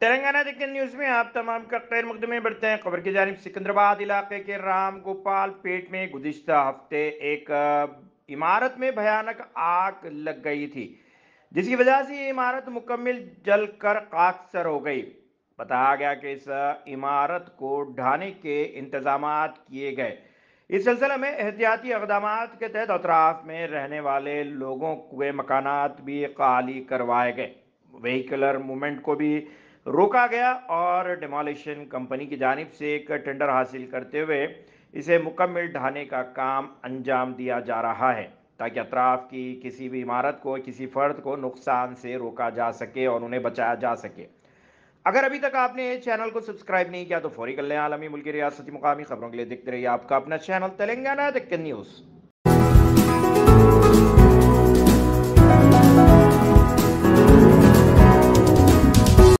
तेलंगाना दिक्कत न्यूज़ में आप तमाम का खैर मुकदमे बढ़ते हैं। खबर की जानब सिकंदराबाद इलाके के राम गोपाल पेट में गुजशत हफ़्ते एक इमारत में भयानक आग लग गई थी, जिसकी वजह से ये इमारत मुकम्मल जल कर हो गई। बताया गया कि इस इमारत को ढाने के इंतज़ाम किए गए। इस सिलसिले में एहतियाती इकदाम के तहत अतराफ में रहने वाले लोगों के मकान भी खाली करवाए गए। व्हीकलर मूवमेंट को भी रोका गया और डिमोलिशन कंपनी की जानब से एक टेंडर हासिल करते हुए इसे मुकम्मल ढाने का काम अंजाम दिया जा रहा है। ताकि अतराफ की किसी भी इमारत को, किसी फर्द को नुकसान से रोका जा सके और उन्हें बचाया जा सके। अगर अभी तक आपने चैनल को सब्सक्राइब नहीं किया तो फौरी कर लें आलमी मुल्क रियासती मुकामी खबरों के लिए देखते रहिए आपका अपना चैनल तेलंगाना दक्कन न्यूज़।